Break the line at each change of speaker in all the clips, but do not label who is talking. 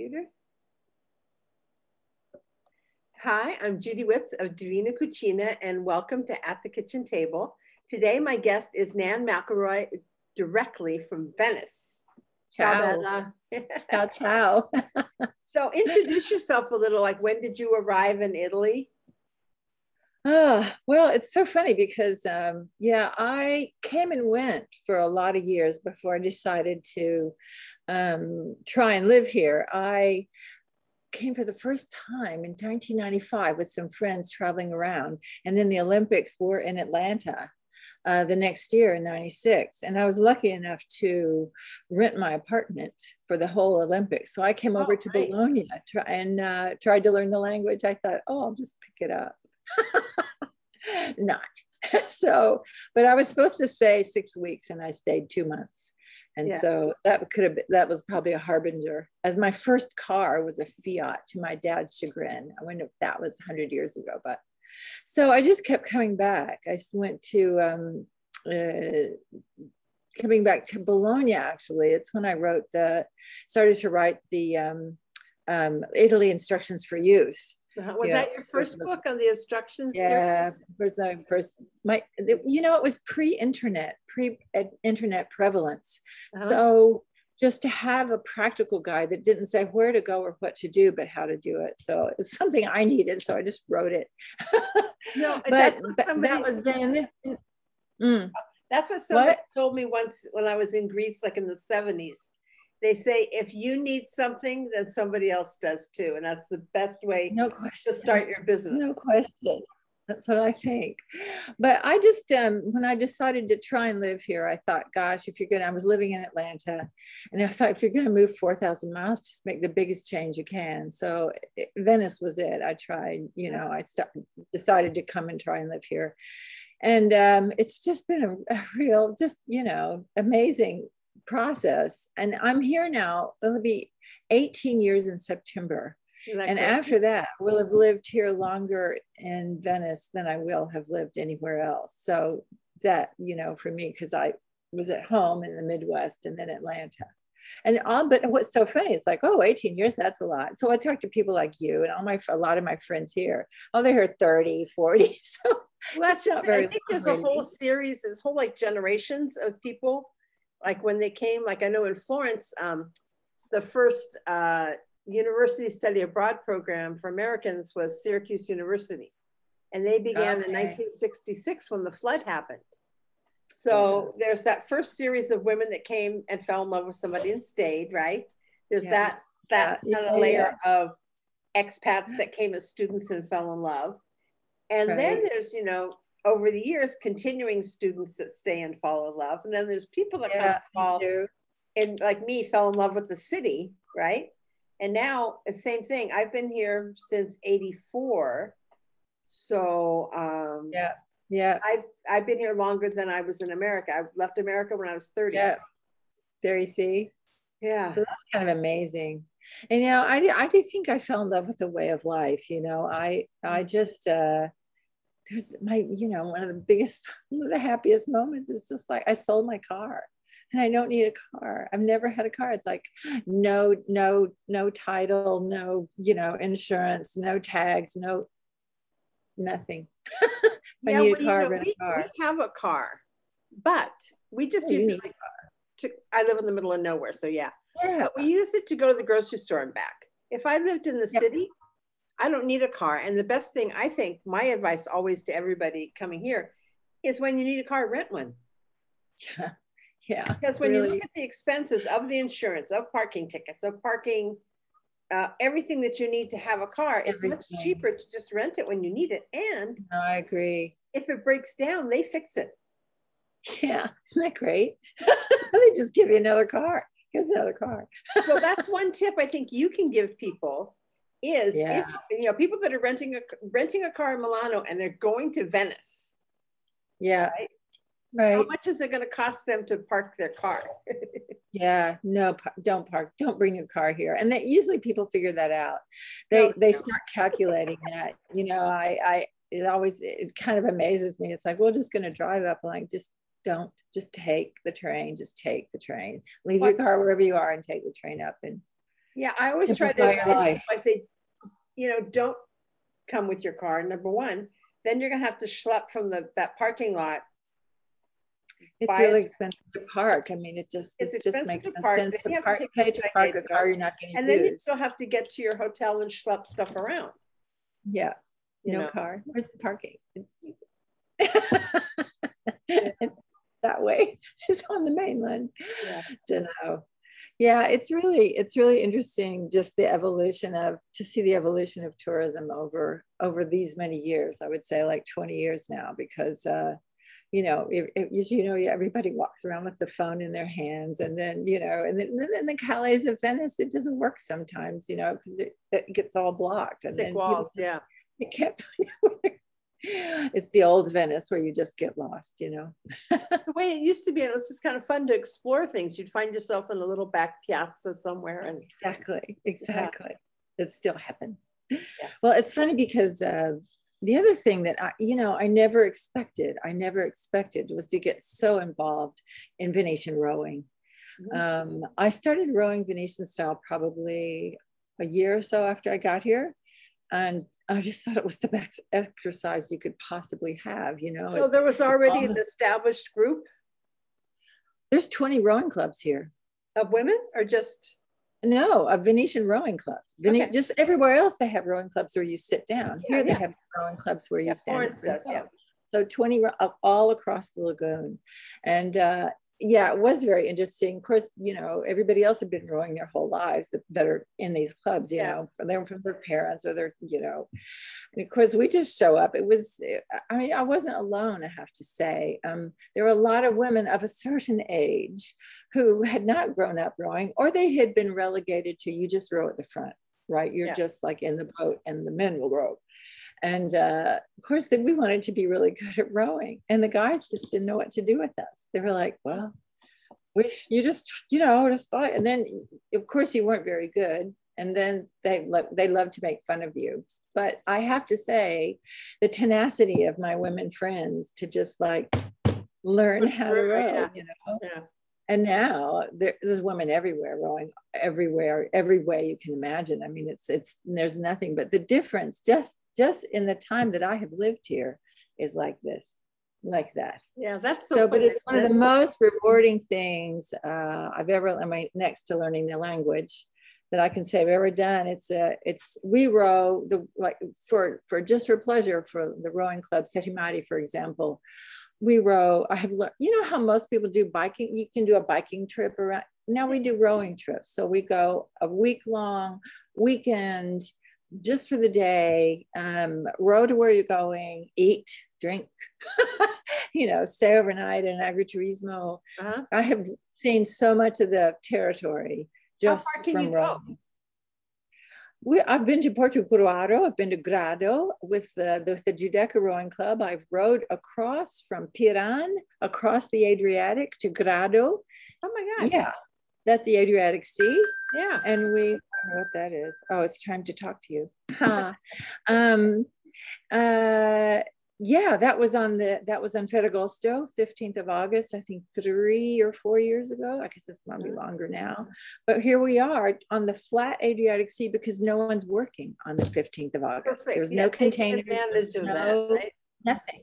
computer. Hi, I'm Judy Witts of Divina Cucina and welcome to At the Kitchen Table. Today, my guest is Nan McElroy directly from Venice.
Ciao. Ciao, ciao.
so introduce yourself a little, like when did you arrive in Italy?
Oh, well, it's so funny because, um, yeah, I came and went for a lot of years before I decided to um, try and live here. I came for the first time in 1995 with some friends traveling around, and then the Olympics were in Atlanta. Uh, the next year in 96 and i was lucky enough to rent my apartment for the whole olympics so i came oh, over to nice. bologna and uh, tried to learn the language i thought oh i'll just pick it up not. so, but I was supposed to say six weeks and I stayed two months. And yeah. so that could have been, that was probably a harbinger. As my first car was a Fiat to my dad's chagrin. I wonder if that was 100 years ago, but so I just kept coming back. I went to um, uh, coming back to Bologna. Actually, it's when I wrote the started to write the um, um, Italy instructions for use.
Was yeah. that your first book on the instructions?
Yeah, first, time, first, my, you know, it was pre-internet, pre-internet prevalence. Uh-huh. So just to have a practical guide that didn't say where to go or what to do, but how to do it. So it was something I needed, so I just wrote it.
no, but somebody, that was then. Mm. That's what somebody what? told me once when I was in Greece, like in the 70s they say if you need something, then somebody else does too. And that's the best way
no question.
to start your business.
No question. That's what I think. But I just, um, when I decided to try and live here, I thought, gosh, if you're going to, I was living in Atlanta, and I thought, if you're going to move 4,000 miles, just make the biggest change you can. So it, Venice was it. I tried, you know, I decided to come and try and live here. And um, it's just been a, a real, just, you know, amazing process. And I'm here now, it'll be 18 years in September. and after that, we'll have lived here longer in Venice than I will have lived anywhere else. So that, you know, for me, because I was at home in the Midwest and then Atlanta. And um, but what's so funny, it's like, oh, 18 years, that's a lot. So I talk to people like you and all my a lot of my friends here. Oh, they're here 30, 40. So
well, that's just I think there's a whole series, there's whole like generations of people like when they came, like I know in Florence, um, the first uh, university study abroad program for Americans was Syracuse University. And they began okay. in 1966 when the flood happened. So yeah. there's that first series of women that came and fell in love with somebody and stayed, right? There's yeah. that that yeah. kind of layer of expats that came as students and fell in love. And right. then there's, you know, over the years, continuing students that stay and fall in love. And then there's people that yeah, fall and like me fell in love with the city, right? And now the same thing. I've been here since 84. So um
yeah, yeah.
I've I've been here longer than I was in America. I left America when I was 30.
Yeah. There you see.
Yeah.
So that's kind of amazing. And you know, I I do think I fell in love with the way of life. You know, I I just uh there's my, you know, one of the biggest, one of the happiest moments is just like I sold my car and I don't need a car. I've never had a car. It's like no, no, no title, no, you know, insurance, no tags, no nothing.
yeah, I need well, a car, you know, we, car. we have a car, but we just oh, use it to, I live in the middle of nowhere, so yeah. Yeah. But we use it to go to the grocery store and back. If I lived in the yep. city, I don't need a car. And the best thing I think, my advice always to everybody coming here is when you need a car, rent one.
Yeah. Yeah.
Because when really. you look at the expenses of the insurance, of parking tickets, of parking, uh, everything that you need to have a car, it's everything. much cheaper to just rent it when you need it. And
no, I agree.
If it breaks down, they fix it.
Yeah, isn't that great? they just give you another car. Here's another car.
so that's one tip I think you can give people is yeah. if you know people that are renting a renting a car in Milano and they're going to Venice.
Yeah.
Right. right. How much is it going to cost them to park their car?
yeah, no, don't park. Don't bring your car here. And that usually people figure that out. They no, they no. start calculating that. You know, I I it always it kind of amazes me. It's like we're just going to drive up. like just don't just take the train. Just take the train. Leave what? your car wherever you are and take the train up and
Yeah, I always try to advise I say, you know, don't come with your car. Number one, then you're gonna have to schlep from the that parking lot.
It's really expensive to park. I mean, it just it just makes no sense to park, to pay to park a car you're not going to use.
And then you still have to get to your hotel and schlep stuff around.
Yeah, you no know? car. Where's the parking? that way. It's on the mainland. Yeah. Don't know. Yeah, it's really it's really interesting just the evolution of to see the evolution of tourism over over these many years. I would say like 20 years now because uh, you know, if, you know, everybody walks around with the phone in their hands, and then you know, and then, then the Calais of Venice, it doesn't work sometimes, you know, because it, it, gets all blocked.
And Thick then walls, yeah.
It can't it's the old Venice where you just get lost, you know.
the way it used to be, it was just kind of fun to explore things. You'd find yourself in a little back piazza somewhere, and
exactly, exactly, yeah. it still happens. Yeah. Well, it's funny because uh, the other thing that I, you know, I never expected, I never expected was to get so involved in Venetian rowing. Mm-hmm. Um, I started rowing Venetian style probably a year or so after I got here and I just thought it was the best exercise you could possibly have, you know.
So there was already an established group?
There's 20 rowing clubs here.
Of women or just?
No, of Venetian rowing clubs. Vene- okay. Just everywhere else they have rowing clubs where you sit down. Yeah, here yeah. they have rowing clubs where you stand. Yeah. So 20 all across the lagoon. And uh, yeah, it was very interesting. Of course, you know, everybody else had been rowing their whole lives that, that are in these clubs, you yeah. know, they're from their parents or their, you know, and of course we just show up. It was, I mean, I wasn't alone, I have to say. Um, there were a lot of women of a certain age who had not grown up rowing or they had been relegated to you just row at the front, right? You're yeah. just like in the boat and the men will row. And uh, of course, then we wanted to be really good at rowing, and the guys just didn't know what to do with us. They were like, "Well, we, you just, you know, just fine." And then, of course, you weren't very good, and then they lo- they love to make fun of you. But I have to say, the tenacity of my women friends to just like learn how to row, yeah. you know. Yeah. And now there, there's women everywhere rowing everywhere, every way you can imagine. I mean, it's it's there's nothing but the difference just just in the time that I have lived here is like this, like that.
Yeah, that's
so. so but it's one of the most rewarding things uh, I've ever. I mean, next to learning the language that I can say I've ever done. It's a, it's we row the like for for just for pleasure for the rowing club Settemari, for example. We row. I have learned. You know how most people do biking. You can do a biking trip around. Now we do rowing trips. So we go a week long weekend just for the day, um, row to where you're going, eat, drink, you know, stay overnight in agriturismo. Uh-huh. I have seen so much of the territory just from Rome. We, I've been to Portogruaro, I've been to Grado with the, the, the Giudecca Rowing Club. I've rowed across from Piran, across the Adriatic to Grado.
Oh my God.
Yeah, that's the Adriatic Sea.
Yeah.
And we what that is. Oh, it's time to talk to you. Huh. um, uh, yeah, that was on the that was on Ferragosto, 15th of August, I think three or four years ago. I guess it's probably longer now. But here we are on the flat Adriatic Sea because no one's working on the 15th of August. Perfect. There's yeah, no containers, there's no, that, right? nothing.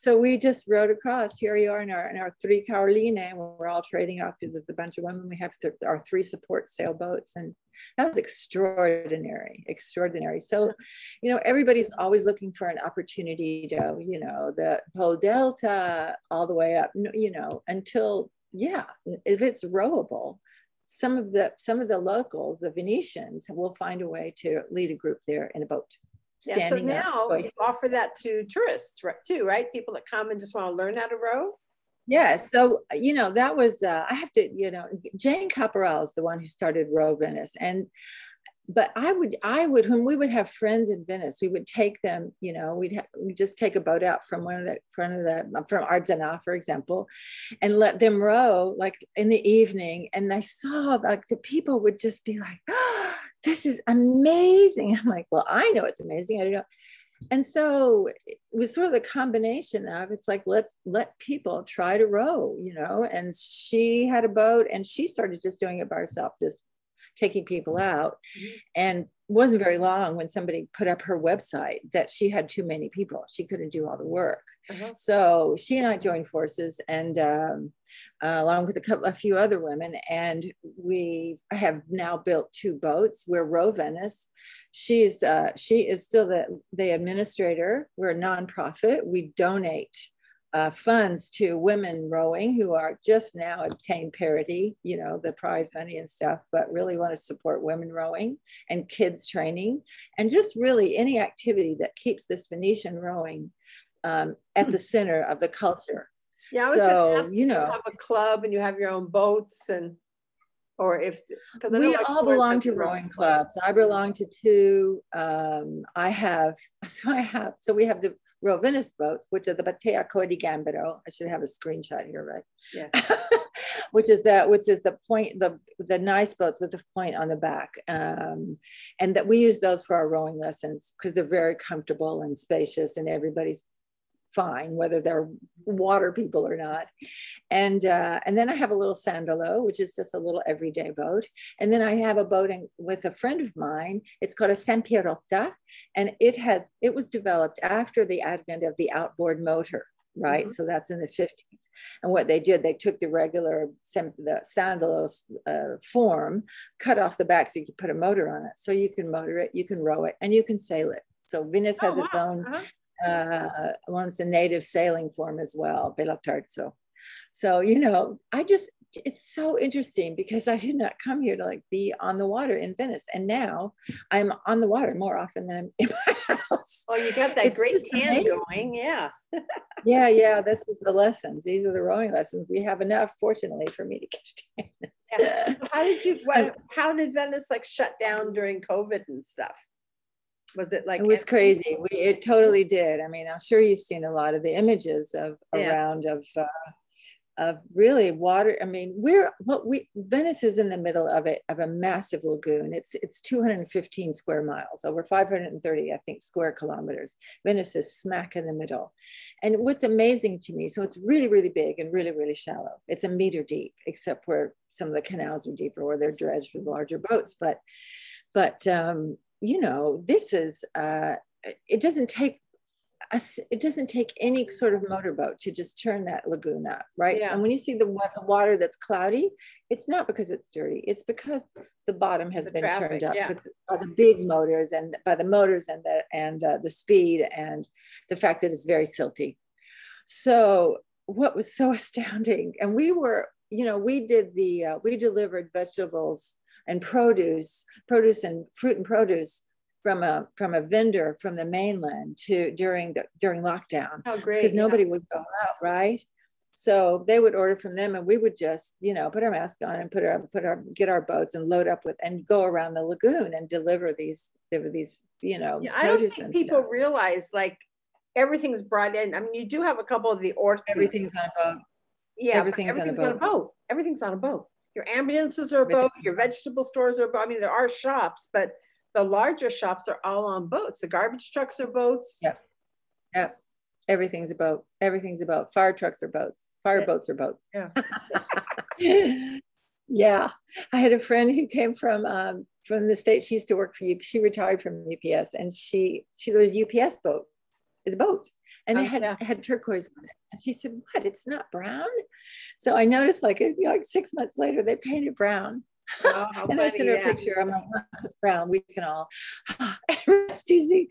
So we just rode across. Here we are in our, in our three caorline, and we're all trading off because it's a bunch of women. We have our three support sailboats, and that was extraordinary, extraordinary. So, you know, everybody's always looking for an opportunity to, you know, the Po Delta all the way up, you know, until yeah, if it's rowable, some of the some of the locals, the Venetians, will find a way to lead a group there in a boat
yeah, so now you offer that to tourists too, right? People that come and just want to learn how to row.
Yeah, so you know that was uh, I have to you know Jane Caporal is the one who started Row Venice, and but I would, I would, when we would have friends in Venice, we would take them, you know, we'd, ha- we'd just take a boat out from one of the, front of the, from Arzana, for example, and let them row like in the evening. And I saw like the people would just be like, oh, this is amazing. I'm like, well, I know it's amazing. I don't know. And so it was sort of the combination of it's like, let's let people try to row, you know. And she had a boat and she started just doing it by herself, just taking people out. Mm-hmm. And wasn't very long when somebody put up her website that she had too many people. She couldn't do all the work. Uh-huh. So she and I joined forces, and um, uh, along with a couple, a few other women, and we have now built two boats. We're Row Venice. She's uh, she is still the the administrator. We're a nonprofit. We donate uh, funds to women rowing who are just now obtained parity, you know, the prize money and stuff, but really want to support women rowing and kids training and just really any activity that keeps this Venetian rowing um, at the center of the culture.
Yeah, I was so, you know, you have a club and you have your own boats and or if
we all belong to rowing clubs. I belong to two. Um, I have so I have so we have the Row Venice boats, which are the Batea Coa di Gambero. I should have a screenshot here, right?
Yeah.
which is that, which is the point, the the nice boats with the point on the back, um, and that we use those for our rowing lessons because they're very comfortable and spacious, and everybody's fine, whether they're water people or not. And uh, and then I have a little sandalo, which is just a little everyday boat. And then I have a boat in, with a friend of mine. It's called a Sampierotta, and it has it was developed after the advent of the outboard motor. Right, mm-hmm. so that's in the 50s. And what they did, they took the regular the sandalo uh, form, cut off the back so you could put a motor on it. So you can motor it, you can row it, and you can sail it. So Venice has oh, wow. its own uh-huh uh, one's a native sailing form as well, Bella Terzo. So, you know, I just, it's so interesting because I did not come here to like be on the water in Venice. And now I'm on the water more often than I'm in my house.
Oh, you got that it's great tan going. Yeah.
yeah. Yeah. This is the lessons. These are the rowing lessons. We have enough, fortunately, for me to get a tan.
Yeah. So how did you, what, how did Venice like shut down during COVID and stuff? Was it like
it was crazy. We, it totally did. I mean i'm sure you've seen a lot of the images of yeah. around of uh, of really water i mean we're what we venice is in the middle of it of a massive lagoon. It's it's 215 square miles over 530 i think square kilometers. Venice is smack in the middle. And what's amazing to me so it's really really big and really really shallow. It's a meter deep except where some of the canals are deeper where they're dredged for the larger boats but but um, you know, this is, uh, it doesn't take a, it doesn't take any sort of motorboat to just turn that lagoon up, right? Yeah. And when you see the, the water that's cloudy, it's not because it's dirty. It's because the bottom has the been traffic, turned up yeah. with, by the big motors and by the motors and the and uh, the speed and the fact that it's very silty. So what was so astounding, and we were, you know, we did the uh, we delivered vegetables and produce, produce and fruit and produce from a from a vendor from the mainland to during the during lockdown.
Oh, great!
Because nobody would go out, right? So they would order from them, and we would just, you know, put our mask on and put our put our get our boats and load up with and go around the lagoon and deliver these deliver these, you know.
Yeah, I don't think people stuff. realize like everything's brought in. I mean, you do have a couple of the orth.
Everything's on a boat.
Yeah, everything's, everything's on, a on, a boat. Everything's on a boat. Your ambulances are a boat, your vegetable stores are a boat. I mean, there are shops, but the larger shops are all on boats. The garbage trucks are boats.
Yeah. Yeah. Everything's a boat. Everything's a boat. Fire trucks are boats. Fire yeah. boats are boats.
Yeah.
yeah. I had a friend who came from um, from the state. She used to work for you. She retired from UPS and she she was UPS boat. It's a boat and oh, it had, yeah. had turquoise on it. And she said, What? It's not brown? So I noticed like, like six months later, they painted brown. Oh, and funny, I sent her yeah. a picture. I'm like, oh, it's brown. We can all rest easy.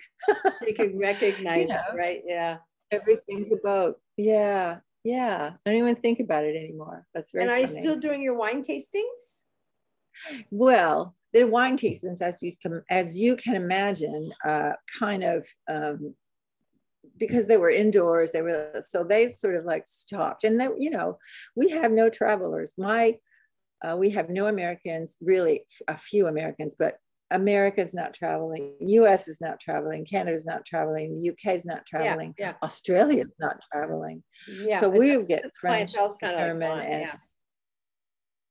you can recognize you know, it, right? Yeah.
Everything's a boat. Yeah. Yeah. I don't even think about it anymore. That's very
And
are
funny. you still doing your wine tastings?
Well, the wine tastings, as you can, as you can imagine, uh, kind of um, because they were indoors they were so they sort of like stopped. And that you know we have no travelers. My uh, we have no americans really a few americans but america is not traveling us is not traveling canada is not traveling the uk is not traveling
yeah, yeah.
australia is not traveling. Yeah so we get french german and yeah.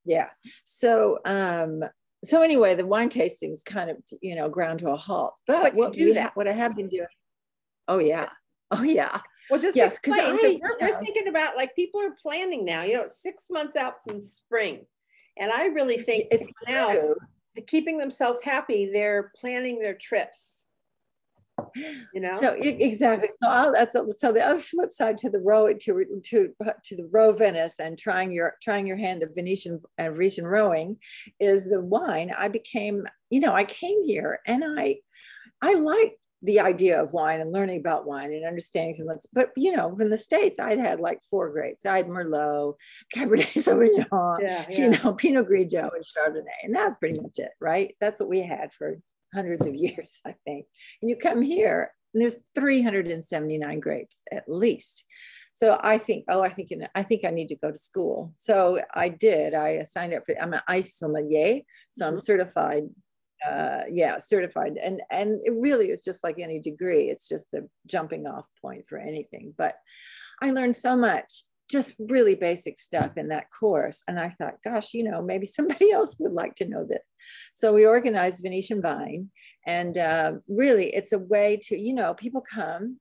yeah so um so anyway the wine tastings kind of you know ground to a halt. But, but what, we ha- what i have been doing oh yeah Oh yeah.
Well, just yes, because we're, we're thinking about like people are planning now. You know, six months out from spring, and I really think it's now. keeping themselves happy, they're planning their trips you know
so exactly so I'll, that's a, so the other flip side to the row to to to the row venice and trying your trying your hand at venetian and uh, venetian rowing is the wine i became you know i came here and i i like the idea of wine and learning about wine and understanding some but you know in the states i'd had like four grapes i had merlot cabernet sauvignon yeah, yeah. you know pinot grigio and chardonnay and that's pretty much it right that's what we had for hundreds of years, I think. And you come here and there's 379 grapes at least. So I think, oh, I think, I think I need to go to school. So I did. I signed up for. I'm an AIS sommelier, so mm-hmm. I'm certified. Uh, yeah, certified, and and it really is just like any degree. It's just the jumping off point for anything. But I learned so much, just really basic stuff in that course. And I thought, gosh, you know, maybe somebody else would like to know this. So we organized Venetian Vine. And uh, really, it's a way to, you know, people come,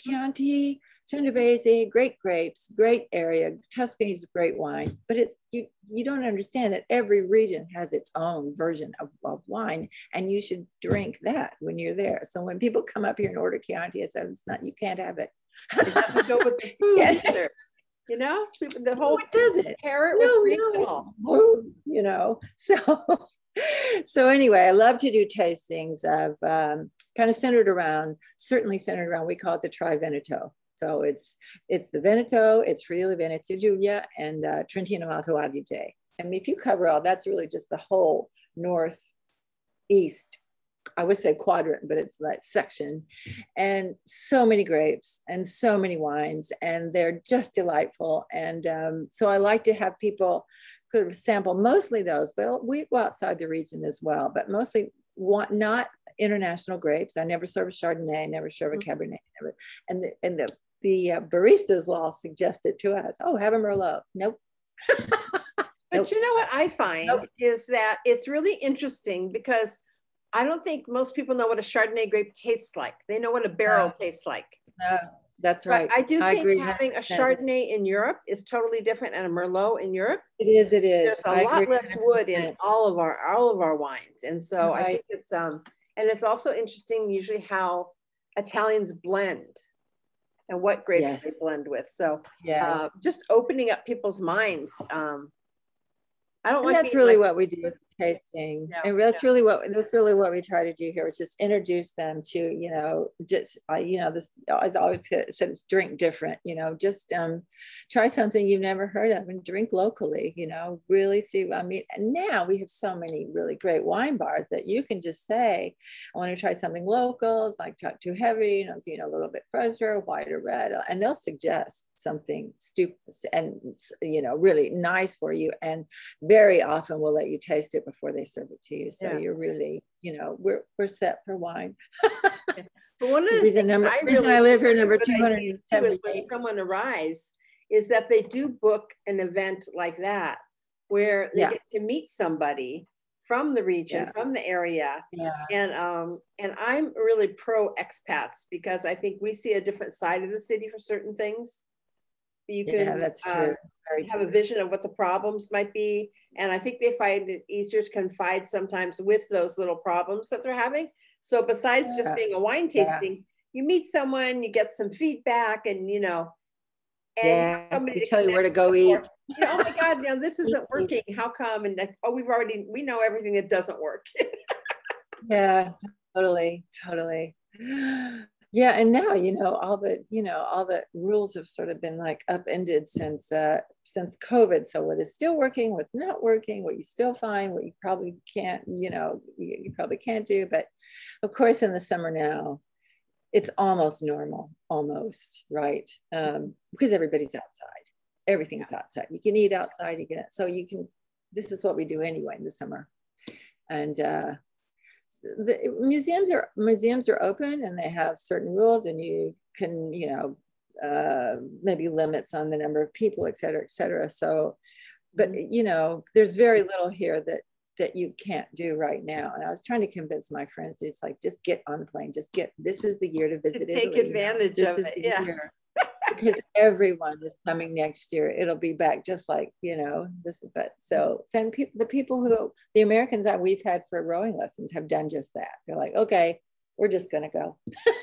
Chianti, Sangiovese, great grapes, great area. Tuscany's great wine, but it's you. You don't understand that every region has its own version of, of wine, and you should drink that when you're there. So when people come up here and order Chianti, I said it's not. You can't have it.
It doesn't go with the food either. You know, the whole
what does it?
Carrot no,
no. You know, so so anyway, I love to do tastings of um, kind of centered around, certainly centered around, we call it the Triveneto. So it's it's the Veneto, it's Friuli Venezia Giulia, and uh, Trentino Alto Adige. I mean, if you cover all, that's really just the whole northeast I would say quadrant, but it's that section, and so many grapes and so many wines, and they're just delightful. And um, so I like to have people sort of sample mostly those, but we go outside the region as well, but mostly want not international grapes. I never serve a Chardonnay, I never serve a mm-hmm. Cabernet, never, and the and the the uh, baristas will all suggest it to us. Oh, have a Merlot. Nope.
but nope. you know what I find nope. is that it's really interesting because I don't think most people know what a Chardonnay grape tastes like. They know what a barrel no. tastes like.
No, that's right.
But I do I think having a Chardonnay in Europe is totally different and a Merlot in Europe.
It is. It is.
There's a I lot less wood in all of our all of our wines, and so right. I think it's um and it's also interesting usually how Italians blend and what grapes yes. they blend with. So yeah, uh, just opening up people's minds. Um,
I don't. like that's really like, what we do tasting. And that's really what that's really what we try to do here is just introduce them to you know just uh, you know this as always said it's drink different you know just um try something you've never heard of and drink locally you know really see i mean and now we have so many really great wine bars that you can just say i want to try something local it's like not too heavy you know, you know a little bit fresher white or red and they'll suggest something stupid and you know really nice for you and very often we'll let you taste it before they serve it to you so yeah. you're really you know we're we're set for wine
but one of the reason, number, I, reason really I live here number 270 when someone arrives is that they do book an event like that where they yeah. get to meet somebody from the region, yeah. from the area. And um, and I'm really pro expats because I think we see a different side of the city for certain things you can yeah, that's uh, true. Have a vision of what the problems might be and i think they find it easier to confide sometimes with those little problems that they're having so besides yeah. just being a wine tasting yeah. you meet someone you get some feedback and you know
and yeah, somebody tell you where to go eat.
You know, oh my God, you know, this isn't working. How come? And oh, we've already we know everything that doesn't work.
yeah, totally, totally yeah and now you know all the you know all the rules have sort of been like upended since uh since covid. So what is still working what's not working what you still find what you probably can't you know you, you probably can't do. But of course in the summer now it's almost normal almost right? Um because everybody's outside. Everything's outside. You can eat outside you can so you can this is what we do anyway in the summer. And uh the museums are museums are open and they have certain rules and you can you know uh, maybe limits on the number of people et cetera et cetera. So but mm-hmm. you know there's very little here that that you can't do right now. And i was trying to convince my friends it's like just get on the plane just get this is the year to visit
to take Italy, advantage of it yeah
because everyone is coming next year. It'll be back just like, you know, this, but so send people, the people who, the Americans that we've had for rowing lessons have done just that. They're like, okay, we're just going to go.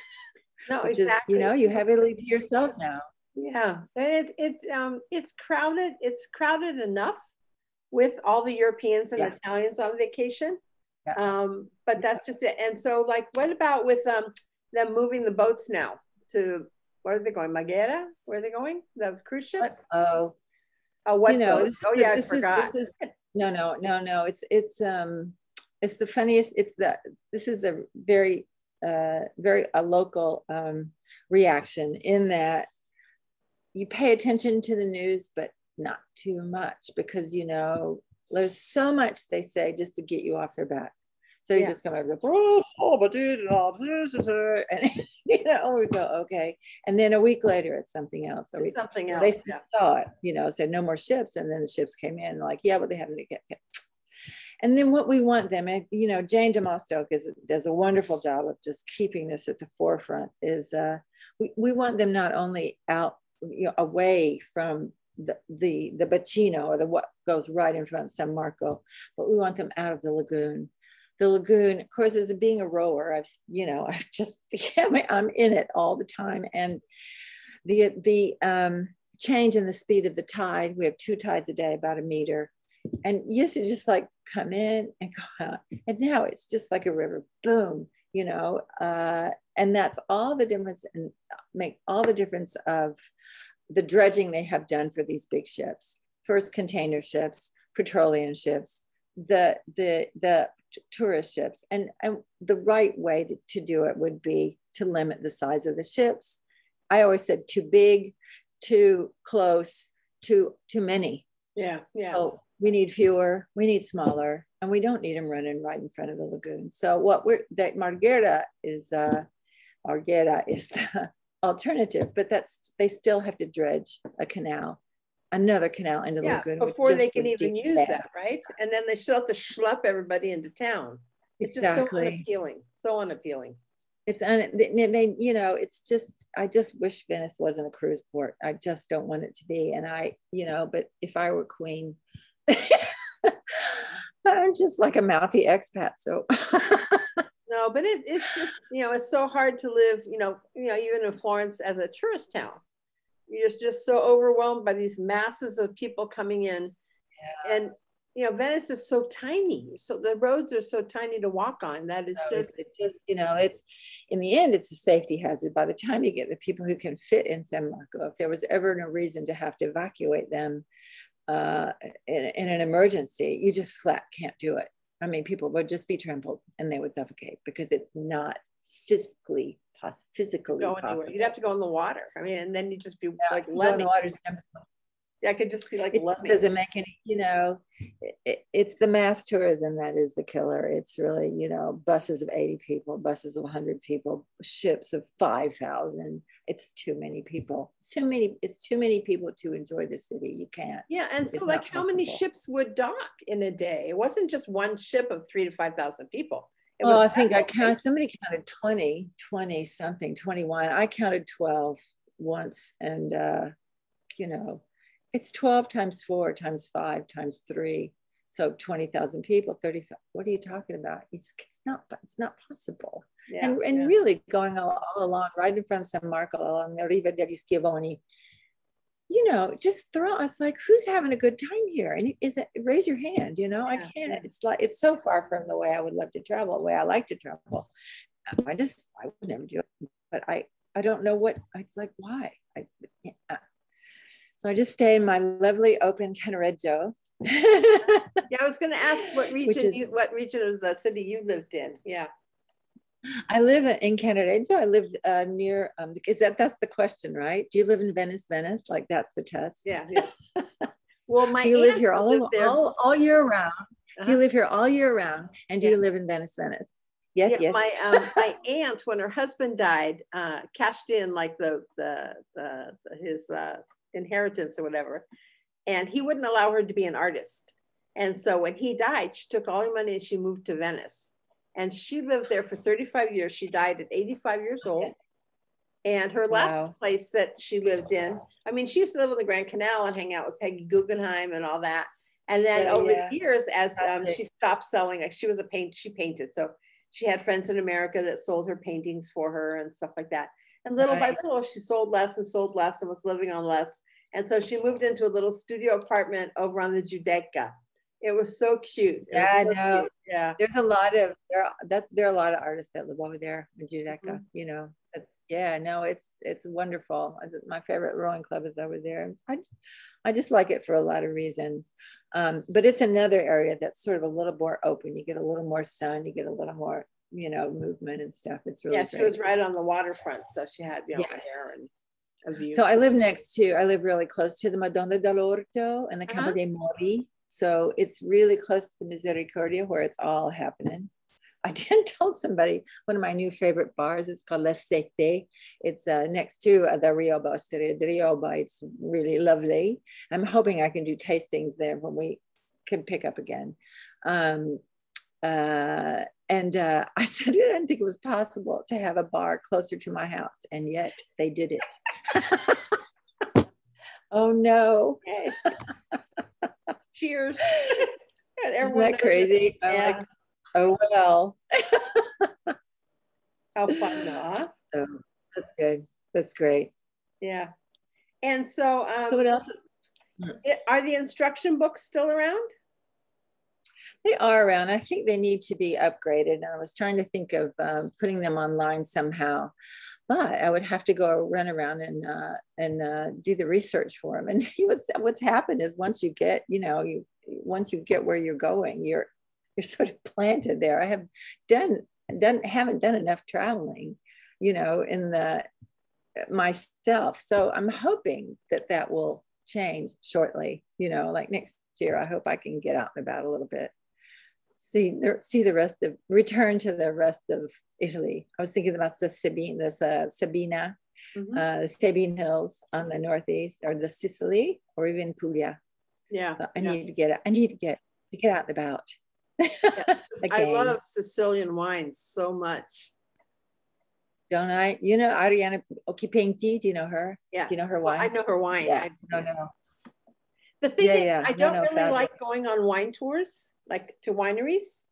no, exactly.
You know, you have Italy to yourself now.
Yeah. And it, it, um, it's crowded. It's crowded enough with all the Europeans and yeah. Italians on vacation. Yeah. Um, but yeah. that's just it. And so like, what about with, um, them moving the boats now to where are they going? Marghera? Where are they going? The cruise ships?
Oh,
oh, what? You know, this, oh yeah, this I forgot. Is, this is,
no, no, no, no. It's it's um, it's the funniest. It's the this is the very uh very a local um reaction in that you pay attention to the news, but not too much because you know there's so much they say just to get you off their back. So you yeah. just come over, oh, oh, but dude, and you know, we go, okay. And then a week later, it's something else.
We, something else.
They yeah. saw it, you know, said no more ships. And then the ships came in, like, yeah, but they haven't get. And then what we want them, and you know, Jane da Mosto is, does a wonderful job of just keeping this at the forefront. Is uh, we, we want them not only out, you know, away from the, the the bacino or the what goes right in front of San Marco, but we want them out of the lagoon the lagoon. Of course as being a rower i've you know i've just i'm in it all the time. And the the um, change in the speed of the tide we have two tides a day about a meter and used to just like come in and go out and now it's just like a river boom you know uh, and that's all the difference and make all the difference of the dredging they have done for these big ships. First container ships petroleum ships the the the tourist ships. And and the right way to, to do it would be to limit the size of the ships. I always said too big too close too too many.
Yeah yeah.
So we need fewer we need smaller and we don't need them running right in front of the lagoon. So what we're that marghera is uh marghera is the alternative but that's they still have to dredge a canal another canal into the yeah, lagoon.
Before they can even use bad. that, right? And then they still have to schlep everybody into town. It's exactly. just so unappealing, so unappealing.
It's un, they, they, you know, it's just, I just wish Venice wasn't a cruise port. I just don't want it to be. And I, you know, but if I were queen, I'm just like a mouthy expat. So
no, but it, it's just, you know, it's so hard to live, you know, you know, even in Florence as a tourist town you're just so overwhelmed by these masses of people coming in. Yeah. and you know venice is so tiny. So the roads are so tiny to walk on that is no, just
it's just you know it's in the end it's a safety hazard by the time you get the people who can fit in san marco. If there was ever no reason to have to evacuate them uh, in, in an emergency you just flat can't do it. I mean people would just be trampled and they would suffocate because it's not physically poss- physically
go
possible.
You'd have to go in the water. I mean, and then you'd just be yeah, like lemming. The water's yeah, I could just see like
it doesn't make any, you know, it, it's the mass tourism that is the killer. It's really, you know, buses of 80 people, buses of 100 people, ships of 5,000. It's too many people. It's too many, it's too many people to enjoy the city. You can't.
Yeah. And so like how many ships would dock in a day? It wasn't just one ship of three to 5,000 people.
It well, I think I counted, somebody counted 20, 20 something, 21. I counted 12 once. And, uh, you know, it's 12 times four times five times three. So 20,000 people, 35. What are you talking about? It's, it's not, it's not possible. Yeah, and and yeah. really going all, all, along right in front of San Marco along the Riva degli Schiavoni, you know, just throw us like, who's having a good time here? And is it raise your hand? You know, yeah, I can't. Yeah. It's like it's so far from the way I would love to travel, the way I like to travel. Um, I just I would never do it, but I I don't know what it's like. Why? I, yeah. So I just stay in my lovely open Cannaregio.
yeah, I was going to ask what region is, you what region of the city you lived in. Yeah.
I live in Cannaregio. I live uh, near, um, is that, that's the question, right? Do you live in Venice, Venice? Like that's the test.
Yeah. yeah. well, my
Do you live here all, all, all year round? Uh-huh. Do you uh-huh. live here all year round? And do yeah. you live in Venice, Venice? Yes, yeah, yes.
My um, my aunt, when her husband died, uh, cashed in like the the, the, the his uh, inheritance or whatever, and he wouldn't allow her to be an artist. And so when he died, she took all her money and she moved to Venice and she lived there for 35 years. She died at 85 years old. And her last wow. place that she lived in, I mean, she used to live on the Grand Canal and hang out with Peggy Guggenheim and all that. And then yeah, over yeah. the years, as um, she stopped selling, like she was a paint, she painted. So she had friends in America that sold her paintings for her and stuff like that. And little right. by little, she sold less and sold less and was living on less. And so she moved into a little studio apartment over on the Giudecca. It was so cute.
Yeah, I know. Cute. Yeah. There's a lot of there that there are a lot of artists that live over there in Giudecca, mm-hmm. you know. yeah, no, it's it's wonderful. My favorite rowing club is over there. I just, I just like it for a lot of reasons. Um, but it's another area that's sort of a little more open. You get a little more sun, you get a little more, you know, movement and stuff. It's really
Yeah, she was right on the waterfront. So she had you know, yes. there and.
So I live next to, I live really close to the Madonna dell'Orto and the uh-huh. Campo dei Mori so it's really close to the Misericordia where it's all happening. I did told somebody one of my new favorite bars. It's called La Sete. It's uh, next to uh, the Rioba Osteria de Rioba. It's really lovely. I'm hoping I can do tastings there when we can pick up again. Um, uh, and uh, I said I didn't think it was possible to have a bar closer to my house, and yet they did it. oh no!
Cheers.
Isn't that crazy? Yeah. Like, oh well.
How fun, huh?
So that's good. That's great.
Yeah. And so, um,
so what else?
It, are the instruction books still around?
They are around. I think they need to be upgraded. And I was trying to think of um, putting them online somehow but I would have to go run around and uh, and uh, do the research for them. And what's what's happened is once you get, you know, you once you get where you're going, you're you're sort of planted there. I have done done haven't done enough traveling, you know, in the myself. So I'm hoping that that will change shortly. You know, like next year, I hope I can get out and about a little bit see see the rest of return to the rest of Italy. I was thinking about the Sabine, this uh, Sabina, mm-hmm. uh, the Sabine Hills on the northeast, or the Sicily, or even Puglia.
Yeah,
I yeah. need to get I need to get to get out and about.
yes, I love Sicilian wines so much.
Don't I? You know Arianna Occhipinti. Do you know her?
Yeah.
Do you know her wine?
Well, I know her wine.
Yeah. I, no, no.
The thing yeah, is, yeah. I don't no, no, really fabulous. like going on wine tours, like to wineries.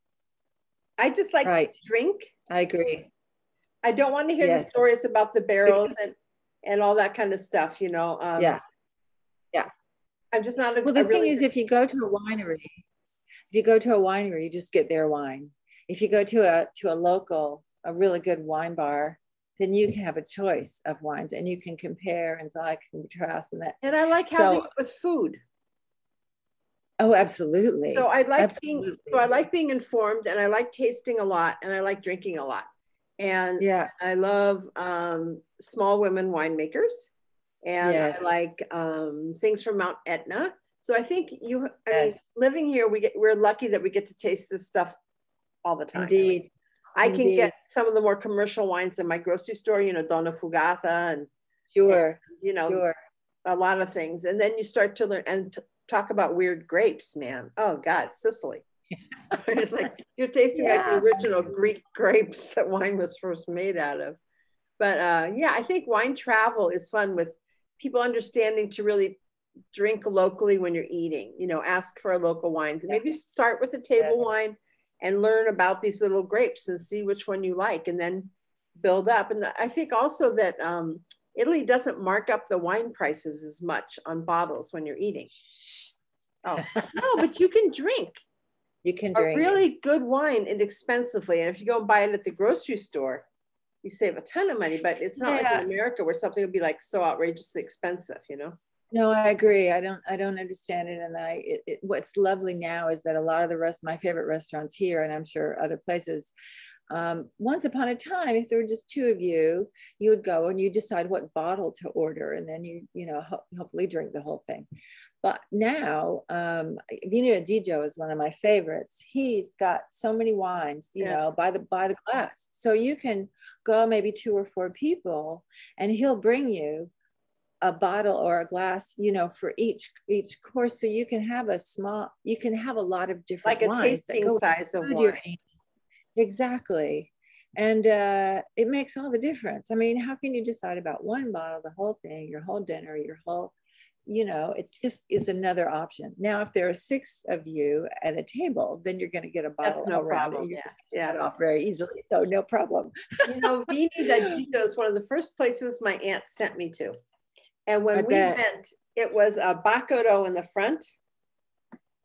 I just like right. to drink.
I agree.
I don't want to hear yes. the stories about the barrels and, and all that kind of stuff, you know.
Um, yeah. Yeah.
I'm just not
a Well, the thing really is, if you go to a winery, if you go to a winery, you just get their wine. If you go to a to a local, a really good wine bar, then you can have a choice of wines and you can compare and like contrast and that.
And I like having so, it with food.
Oh, absolutely.
So I like absolutely. being so I like being informed and I like tasting a lot and I like drinking a lot. And
yeah,
I love um, small women winemakers and yes. I like um, things from Mount Etna. So I think you I yes. mean living here we get we're lucky that we get to taste this stuff all the time.
Indeed.
I Indeed. can get some of the more commercial wines in my grocery store, you know, Donnafugata and
sure,
and, you know,
sure.
a lot of things. And then you start to learn and talk about weird grapes, man. Oh God, Sicily. it's like you're tasting yeah. like the original Greek grapes that wine was first made out of. But uh, yeah, I think wine travel is fun with people understanding to really drink locally when you're eating. You know, ask for a local wine. Maybe start with a table yes. wine and learn about these little grapes and see which one you like, and then build up. And I think also that um, Italy doesn't mark up the wine prices as much on bottles when you're eating. Oh, no, but you can drink.
You can drink.
A really good wine inexpensively. And if you go and buy it at the grocery store, you save a ton of money, but it's not yeah. like in America where something would be like so outrageously expensive, you know?
No, I agree. I don't. I don't understand it. And I. It, it, what's lovely now is that a lot of the rest, my favorite restaurants here, and I'm sure other places, um, once upon a time, if there were just two of you, you would go and you decide what bottle to order, and then you, you know, ho- hopefully drink the whole thing. But now, um, Vino Digio is one of my favorites. He's got so many wines, you yeah. know, by the by the glass. So you can go maybe two or four people, and he'll bring you a bottle or a glass, you know, for each each course. So you can have a small, you can have a lot of different
like a tasting size of wine.
Exactly. and uh, it makes all the difference. I mean, how can you decide about one bottle, the whole thing, your whole dinner, your whole, you know, it's just is another option. Now, if there are six of you at a table, then you're going to get a bottle That's
no
around
problem.
it.
Yeah,
yeah, off very easily, so no problem.
you know, Vini da Gigio is one of the first places my aunt sent me to, and when
I
we
bet.
went, it was a bacaro in the front.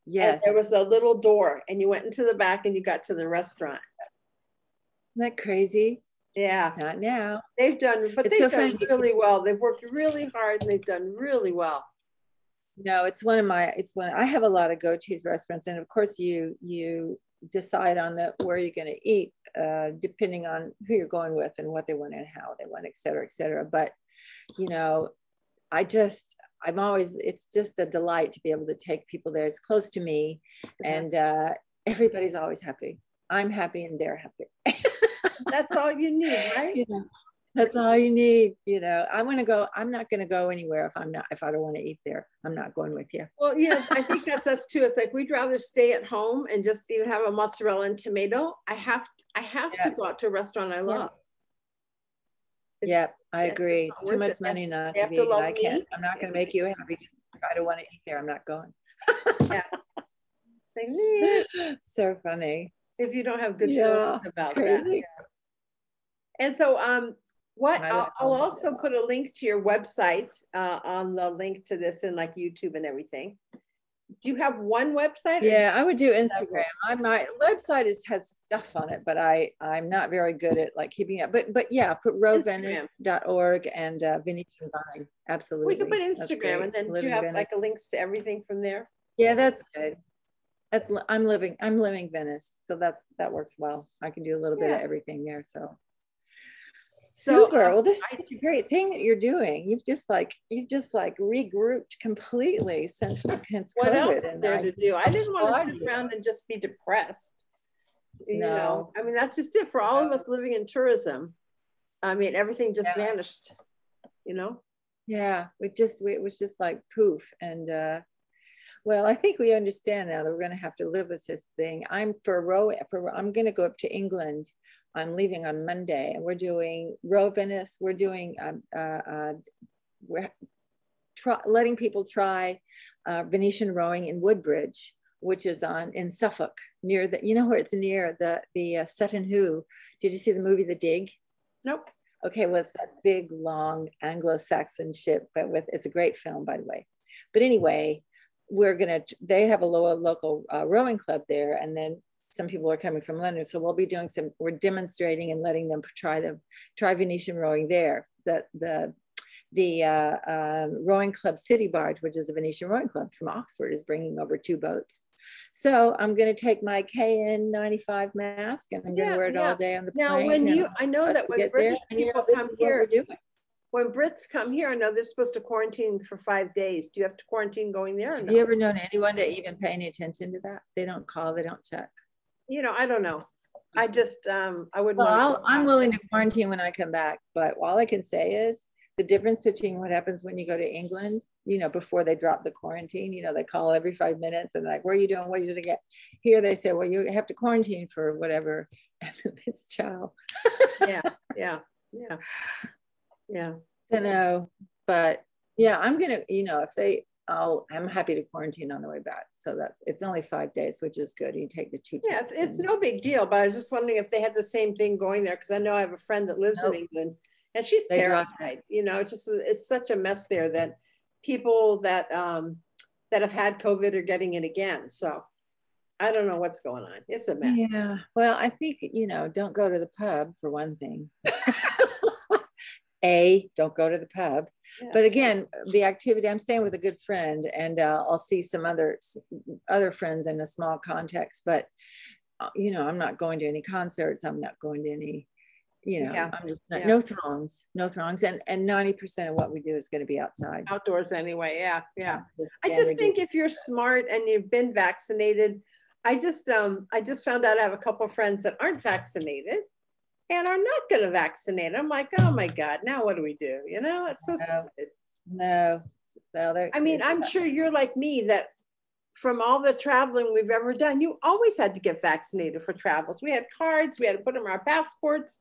Yes,
And there was a little door, and you went into the back, and you got to the restaurant.
Isn't that crazy?
Yeah,
Not now.
they've done, but
It's
they've
so
done
funny.
really well. They've worked really hard, and they've done really well.
No, it's one of my. It's one. I have a lot of go-to's restaurants, and of course, you you decide on the where you're going to eat, uh, depending on who you're going with and what they want and how they want, et cetera, et cetera. But you know, I just I'm always. It's just a delight to be able to take people there. It's close to me, and uh, everybody's always happy. I'm happy, and they're happy.
That's all you need, right?
you know, that's all you need. You know, I want to go. I'm not going to go anywhere if I'm not. If I don't want to eat there, I'm not going with you.
Well, yeah, I think that's us too. It's like we'd rather stay at home and just even have a mozzarella and tomato. I have I have
Yeah.
to go out to a restaurant I love. It's-
Yeah, I agree.
not
It's too much
it.
money not to be I can't.
me.
I'm not going to make you happy. If I don't want to eat there, I'm not going.
"Nah,"
so funny.
If you don't have good
Yeah,
feelings about that.
crazy.
And so, um, what I'll, I'll also put a link to your website uh, on the link to this and like YouTube and everything. Do you have one website?
Yeah, I would do Instagram. I my website is has stuff on it, but I I'm not very good at like keeping up. But but yeah, put rowvenice.org and uh, Venetian Vine. Absolutely.
We could put Instagram, and then do you have
Venice.
like a links to everything from there?
Yeah, that's good. That's I'm living I'm living Venice, so that's that works well. I can do a little bit of everything there. So
So,
super.
um,
well, this is such a great thing that you're doing. You've just like you've just like regrouped completely since since
What
COVID.
else is there
I-
to do? I didn't want to sit
you.
around and just be depressed. You know,
No.
I mean, that's just it for all of us living in tourism. I mean, everything just
Yeah.
vanished, you know?
Yeah, we just we, it was just like poof. And uh well, I think we understand now that we're gonna have to live with this thing. I'm for row for I'm gonna go up to England. I'm leaving on Monday and we're doing row Venice, we're doing um uh, uh we're try, letting people try uh, Venetian rowing in Woodbridge, which is on in Suffolk, near the you know where it's near the the uh, Sutton Hoo. Did you see the movie The Dig?
Nope.
Okay, well, it's that big, long Anglo-Saxon ship, but with it's a great film, by the way. But anyway, we're gonna. They have a local local uh, rowing club there, and then some people are coming from London, so we'll be doing some. We're demonstrating and letting them try the try Venetian rowing there. The the the uh, um, rowing club City Barge, which is a Venetian rowing club from Oxford, is bringing over two boats. So I'm going to take my KN95 mask and I'm going to wear it
yeah.
all day on the
Now,
plane.
when
and
you, I know that when
there,
British
and, you know,
people come
is what we're
here,
doing.
When Brits come here, I know they're supposed to quarantine for five days. Do you have to quarantine going there?
Have you ever known anyone to even pay any attention to that? They don't call, they don't check.
You know, I don't know. I just, um, I wouldn't.
Well, I'll, I'm willing to quarantine when I come back, but all I can say is the difference between what happens when you go to England, you know, before they drop the quarantine, you know, they call every five minutes and like, where are you doing? What are you doing? Get here? They say, well, you have to quarantine for whatever. And it's ciao.
Yeah, yeah, yeah, yeah.
I know, but yeah, I'm gonna, you know, if they, I'll, I'm happy to quarantine on the way back. So that's, it's only five days, which is good. You take the two.
Yeah, it's, it's no big deal, but I was just wondering if they had the same thing going there, because I know I have a friend that lives in England and she's
They
terrified, you know, it's just, it's such a mess there that people that, um, that have had COVID are getting it again, so I don't know what's going on. It's a mess.
Yeah. Well, I think, you know, don't go to the pub for one thing. A, don't go to the pub.
Yeah.
But again, the activity, I'm staying with a good friend and uh, I'll see some other, other friends in a small context, but uh, you know, I'm not going to any concerts. I'm not going to any, you know,
Yeah.
Not,
Yeah.
no throngs, no throngs. And, and 90% of what we do is going to be outside.
Outdoors anyway, yeah, yeah.
Just
I just think if you're smart and you've been vaccinated, I just um I just found out I have a couple of friends that aren't vaccinated and are not going to vaccinate. I'm like, oh my god, now what do we do? You know, it's so
No.
stupid.
no. There-
I mean, I'm sure you're like me that from all the traveling we've ever done, you always had to get vaccinated for travels. We had cards, we had to put them on our passports.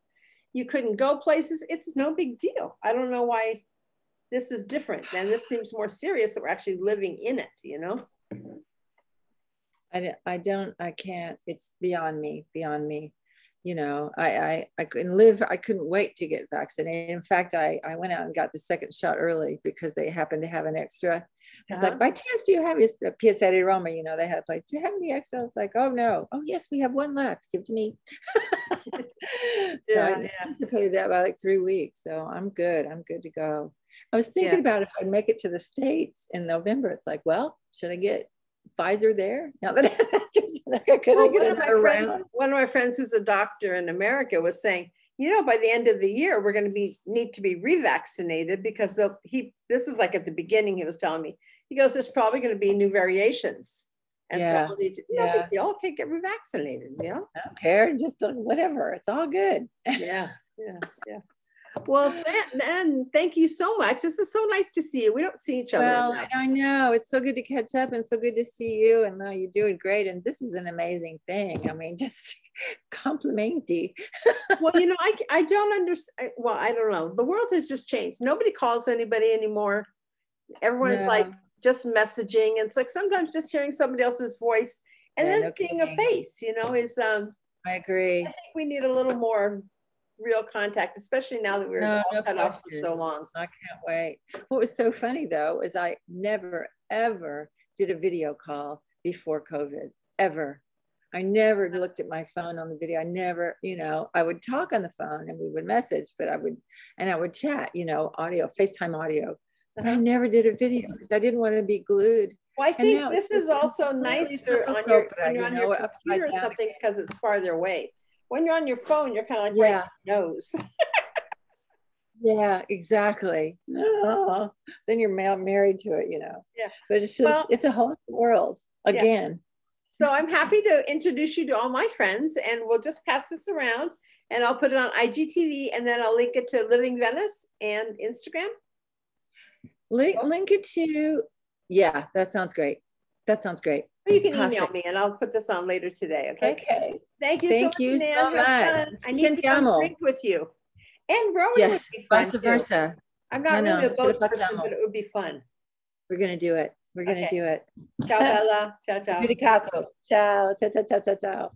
You couldn't go places. It's no big deal. I don't know why this is different. And this seems more serious that we're actually living in it, you know?
I, I don't, I can't, it's beyond me, beyond me you know, I, I, I couldn't live, I couldn't wait to get vaccinated. In fact, I, I went out and got the second shot early because they happened to have an extra. It's uh-huh. like, by chance, do you have your PSA de Roma? You know, they had a place. Do you have any extra? I was like, oh no. Oh yes, we have one left. Give it to me. so yeah, I yeah. anticipated that by like three weeks. So I'm good. I'm good to go. I was thinking yeah. about if I make it to the States in November. It's like, well, should I get Pfizer there now that
I couldn't well, get one of, my friends, one of my friends who's a doctor in America was saying, you know, by the end of the year, we're going to be need to be revaccinated because he. This is like at the beginning. He was telling me. He goes, "There's probably going to be new variations." And yeah. so these, no yeah. big deal. Oh, okay, get revaccinated. You know,
I don't care. Just whatever. It's all good.
yeah, yeah, yeah. Well, then thank you so much. This is so nice to see you. We don't see each other.
Well, I know it's so good to catch up and so good to see you. And now you're doing great. And this is an amazing thing. I mean, just complimenty.
well, you know, I, I don't understand. Well, I don't know. The world has just changed. Nobody calls anybody anymore. Everyone's no. like just messaging. And it's like sometimes just hearing somebody else's voice and yeah, then no seeing a face, you know, is um
I agree. I
think we need a little more real contact, especially now that we are no, no cut off for so long.
I can't wait. What was so funny though is I never ever did a video call before COVID ever. I never looked at my phone on the video. I never, you know, I would talk on the phone and we would message, but I would, and I would chat, you know, audio, FaceTime audio. But I uh-huh. never did a video because I didn't want to be glued.
Well, I think this is also nicer on your, when you're on your computer or something because it's farther away when you're on your phone, you're kind of like yeah. right nose.
yeah, exactly. Oh, then you're married to it, you know.
Yeah.
But it's just well, it's a whole world again. Yeah.
So I'm happy to introduce you to all my friends, and we'll just pass this around, and I'll put it on IGTV, and then I'll link it to Living Venice and Instagram.
Link, link it to, yeah, that sounds great. That sounds great.
You can Perfect. email me and I'll put this on later today. Okay.
Okay.
Thank you
Thank
so
you
much.
so much.
I need Sentiamo. to come drink with you. And rowing
yes, would be fun vice versa.
I'm not no, really a boat person, but it would be fun.
We're gonna do it. We're gonna okay. do it.
Ciao, Bella. ciao, ciao.
Ciao. Ciao, ciao, ciao, ciao.